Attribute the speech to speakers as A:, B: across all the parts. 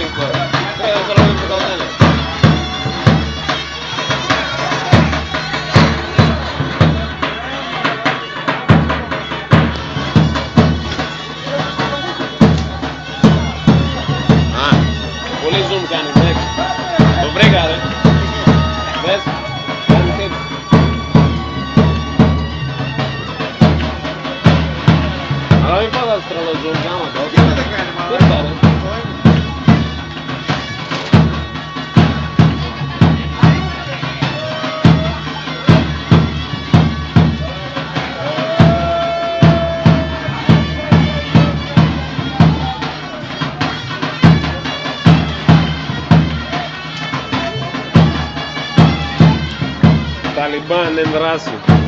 A: mengko. Ya kalau itu kau tanya. Ah, boleh zoom kan Taliban en.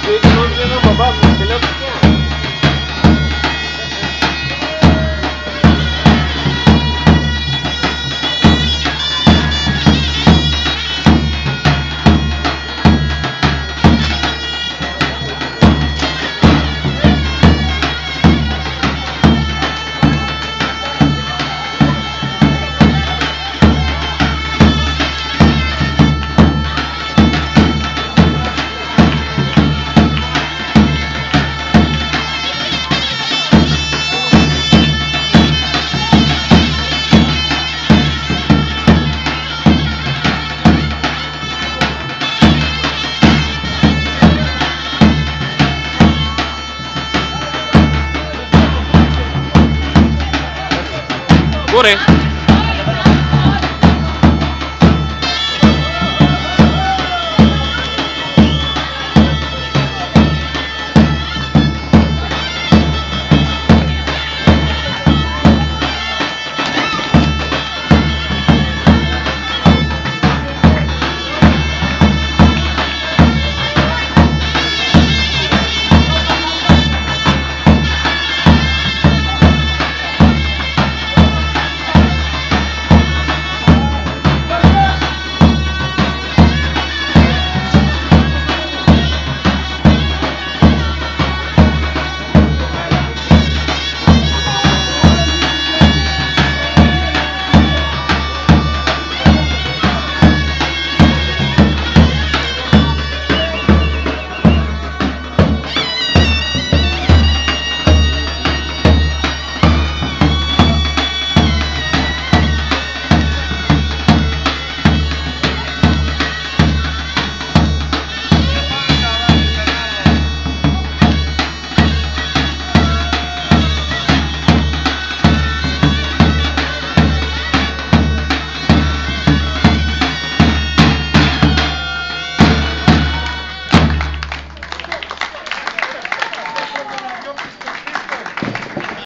A: Sevgili Nurcan'a baba. Corre.